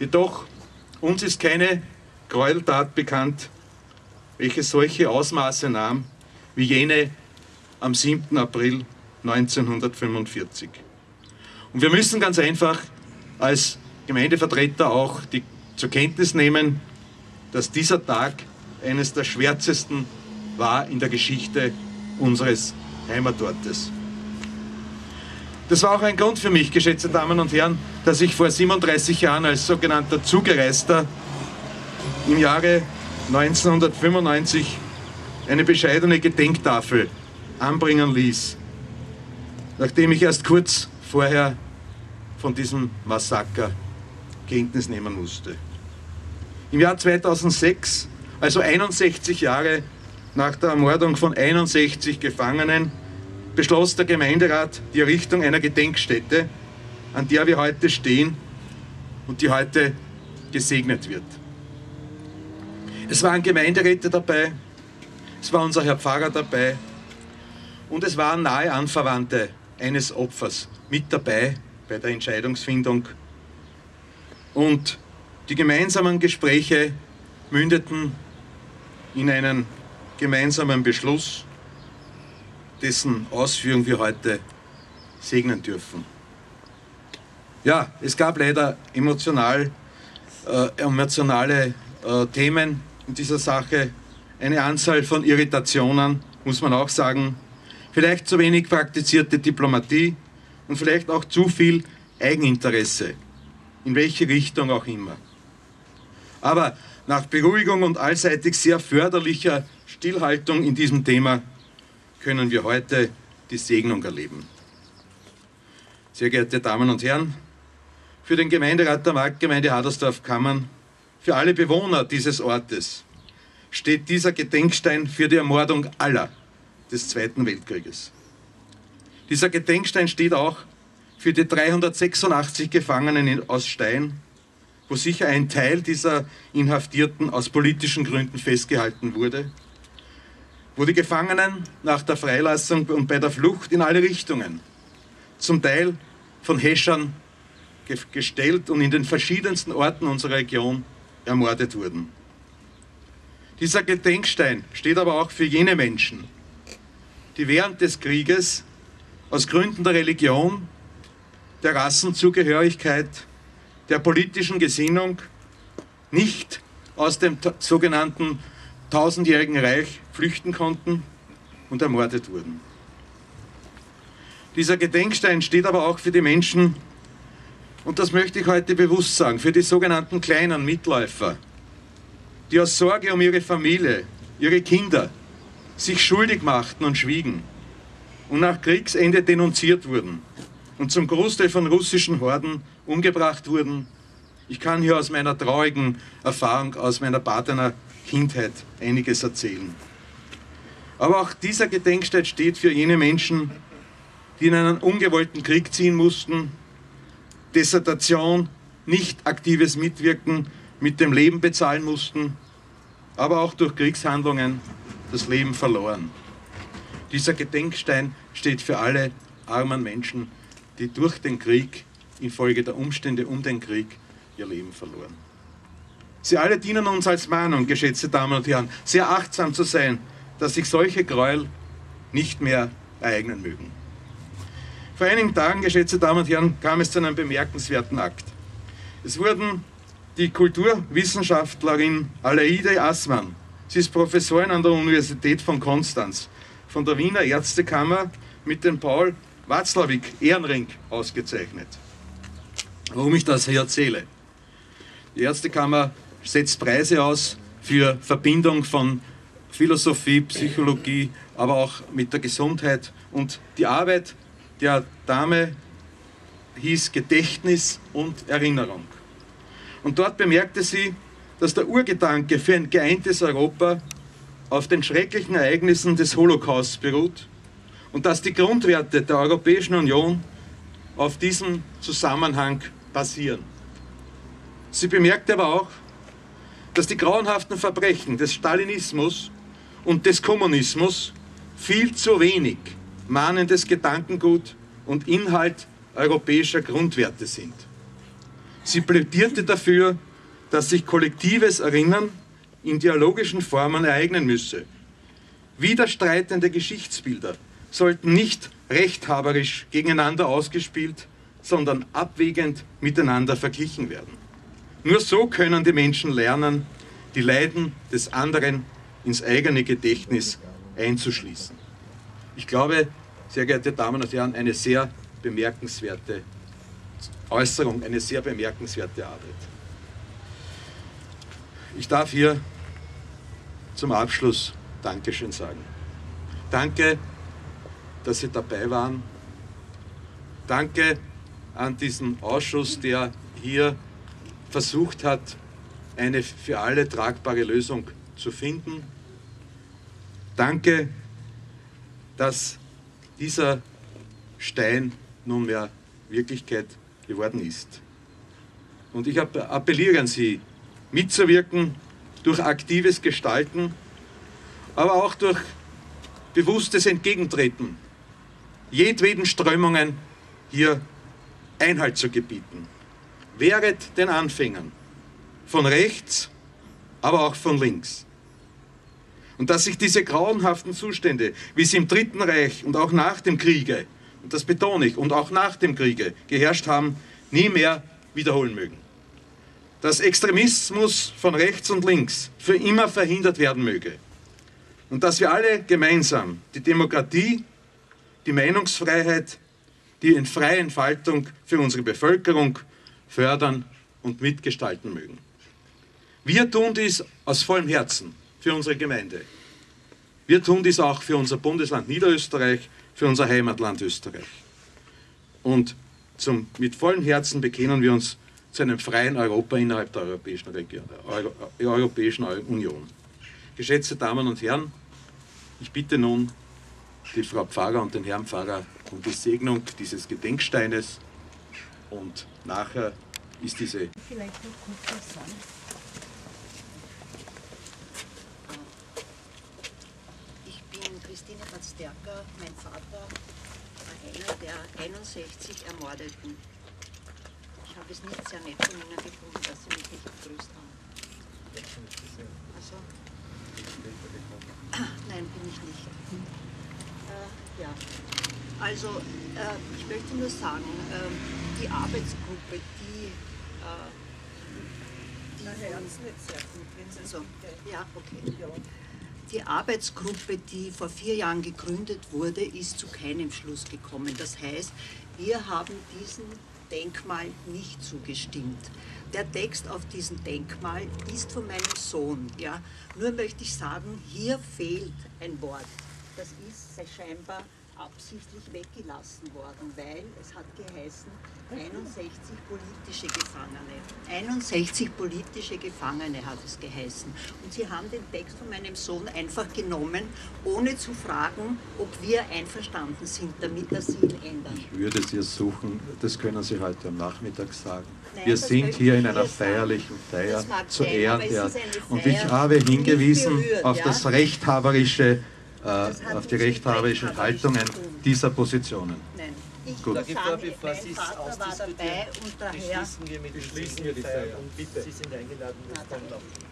Jedoch uns ist keine Gräueltat bekannt, welche solche Ausmaße nahm wie jene am 7. April 1945. Und wir müssen ganz einfach als Gemeindevertreter auch die, zur Kenntnis nehmen, dass dieser Tag eines der schwärzesten war in der Geschichte unseres Heimatortes. Das war auch ein Grund für mich, geschätzte Damen und Herren, dass ich vor 37 Jahren als sogenannter Zugereister im Jahre 1995 eine bescheidene Gedenktafel anbringen ließ, nachdem ich erst kurz vorher von diesem Massaker Kenntnis nehmen musste. Im Jahr 2006, also 61 Jahre nach der Ermordung von 61 Gefangenen, beschloss der Gemeinderat die Errichtung einer Gedenkstätte, an der wir heute stehen und die heute gesegnet wird. Es waren Gemeinderäte dabei, es war unser Herr Pfarrer dabei und es waren nahe Anverwandte eines Opfers mit dabei bei der Entscheidungsfindung. Und die gemeinsamen Gespräche mündeten in einen gemeinsamen Beschluss, dessen Ausführung wir heute segnen dürfen. Ja, es gab leider emotional, äh, emotionale äh, Themen in dieser Sache, eine Anzahl von Irritationen, muss man auch sagen, vielleicht zu wenig praktizierte Diplomatie und vielleicht auch zu viel Eigeninteresse, in welche Richtung auch immer. Aber nach Beruhigung und allseitig sehr förderlicher Stillhaltung in diesem Thema können wir heute die Segnung erleben. Sehr geehrte Damen und Herren, für den Gemeinderat der Marktgemeinde Hadersdorf-Kammern, für alle Bewohner dieses Ortes steht dieser Gedenkstein für die Ermordung aller des Zweiten Weltkrieges. Dieser Gedenkstein steht auch für die 386 Gefangenen aus Stein, wo sicher ein Teil dieser Inhaftierten aus politischen Gründen festgehalten wurde, wo die Gefangenen nach der Freilassung und bei der Flucht in alle Richtungen, zum Teil von Häschern gestellt und in den verschiedensten Orten unserer Region ermordet wurden. Dieser Gedenkstein steht aber auch für jene Menschen, die während des Krieges aus Gründen der Religion, der Rassenzugehörigkeit, der politischen Gesinnung nicht aus dem sogenannten tausendjährigen Reich flüchten konnten und ermordet wurden. Dieser Gedenkstein steht aber auch für die Menschen, und das möchte ich heute bewusst sagen, für die sogenannten kleinen Mitläufer, die aus Sorge um ihre Familie, ihre Kinder sich schuldig machten und schwiegen und nach Kriegsende denunziert wurden und zum Großteil von russischen Horden umgebracht wurden. Ich kann hier aus meiner traurigen Erfahrung, aus meiner Badener Kindheit einiges erzählen. Aber auch dieser Gedenkstein steht für jene Menschen, die in einen ungewollten Krieg ziehen mussten, Desertation, nicht aktives Mitwirken mit dem Leben bezahlen mussten, aber auch durch Kriegshandlungen das Leben verloren. Dieser Gedenkstein steht für alle armen Menschen, die durch den Krieg, infolge der Umstände um den Krieg, ihr Leben verloren. Sie alle dienen uns als Mahnung, geschätzte Damen und Herren, sehr achtsam zu sein, dass sich solche Gräuel nicht mehr ereignen mögen. Vor einigen Tagen, geschätzte Damen und Herren, kam es zu einem bemerkenswerten Akt. Es wurden die Kulturwissenschaftlerin Alaide Assmann, sie ist Professorin an der Universität von Konstanz, von der Wiener Ärztekammer mit dem Paul Watzlawick Ehrenring ausgezeichnet. Warum ich das hier erzähle? Die Ärztekammer setzt Preise aus für Verbindung von Philosophie, Psychologie, aber auch mit der Gesundheit. Und die Arbeit der Dame hieß Gedächtnis und Erinnerung. Und dort bemerkte sie, dass der Urgedanke für ein geeintes Europa auf den schrecklichen Ereignissen des Holocausts beruht und dass die Grundwerte der Europäischen Union auf diesem Zusammenhang basieren. Sie bemerkte aber auch, dass die grauenhaften Verbrechen des Stalinismus und des Kommunismus viel zu wenig mahnendes Gedankengut und Inhalt europäischer Grundwerte sind. Sie plädierte dafür, dass sich kollektives Erinnern in dialogischen Formen ereignen müsse. Widerstreitende Geschichtsbilder sollten nicht rechthaberisch gegeneinander ausgespielt, sondern abwägend miteinander verglichen werden. Nur so können die Menschen lernen, die Leiden des anderen ins eigene Gedächtnis einzuschließen. Ich glaube, sehr geehrte Damen und Herren, eine sehr bemerkenswerte Äußerung, eine sehr bemerkenswerte Arbeit. Ich darf hier zum Abschluss Dankeschön sagen. Danke, dass Sie dabei waren. Danke an diesen Ausschuss, der hier versucht hat, eine für alle tragbare Lösung zu finden. Danke, dass dieser Stein nunmehr Wirklichkeit geworden ist. Und ich appelliere an Sie, mitzuwirken durch aktives Gestalten, aber auch durch bewusstes Entgegentreten, jedweden Strömungen hier Einhalt zu gebieten. Wehret den Anfängern von rechts, aber auch von links. Und dass sich diese grauenhaften Zustände, wie sie im Dritten Reich und auch nach dem Kriege, und das betone ich, und auch nach dem Kriege geherrscht haben, nie mehr wiederholen mögen. Dass Extremismus von rechts und links für immer verhindert werden möge. Und dass wir alle gemeinsam die Demokratie, die Meinungsfreiheit, die freie Entfaltung für unsere Bevölkerung fördern und mitgestalten mögen. Wir tun dies aus vollem Herzen für unsere Gemeinde. Wir tun dies auch für unser Bundesland Niederösterreich, für unser Heimatland Österreich. Und zum, mit vollem Herzen bekennen wir uns zu einem freien Europa innerhalb der Europäischen, Region, Euro, Europäischen Union. Geschätzte Damen und Herren, ich bitte nun die Frau Pfarrer und den Herrn Pfarrer um die Segnung dieses Gedenksteines und nachher ist diese. Vielleicht noch kurz was sagen. Ich bin Matzderker, mein Vater war einer der 61 Ermordeten. Ich habe es nicht sehr nett von Ihnen gefunden, dass Sie mich nicht gegrüßt haben. Also, nein, bin ich nicht. Äh, ja. Also, äh, ich möchte nur sagen, äh, die Arbeitsgruppe, die. Äh, die Nachher ist nicht sehr gut, wenn Sie so, ja, okay. Die Arbeitsgruppe, die vor vier Jahren gegründet wurde, ist zu keinem Schluss gekommen. Das heißt, wir haben diesem Denkmal nicht zugestimmt. Der Text auf diesem Denkmal ist von meinem Sohn. Ja. Nur möchte ich sagen, hier fehlt ein Wort. Das ist scheinbar absichtlich weggelassen worden, weil es hat geheißen 61 politische Gefangene. 61 politische Gefangene hat es geheißen. Und sie haben den Text von meinem Sohn einfach genommen, ohne zu fragen, ob wir einverstanden sind, damit er sie ihn ändern. Ich würde Sie suchen, das können Sie heute am Nachmittag sagen. Nein, wir sind hier in einer feierlichen Feier zu Ehren. Und ich habe hingewiesen berührt, auf ja? das rechthaberische äh, auf die rechthaberischen Haltungen dieser Positionen. Nein. Ich Gut. Sage, bevor Sie es ausdiskutieren, beschließen wir, mit beschließen wir die Feier. Und bitte. Sie sind eingeladen, das dann noch.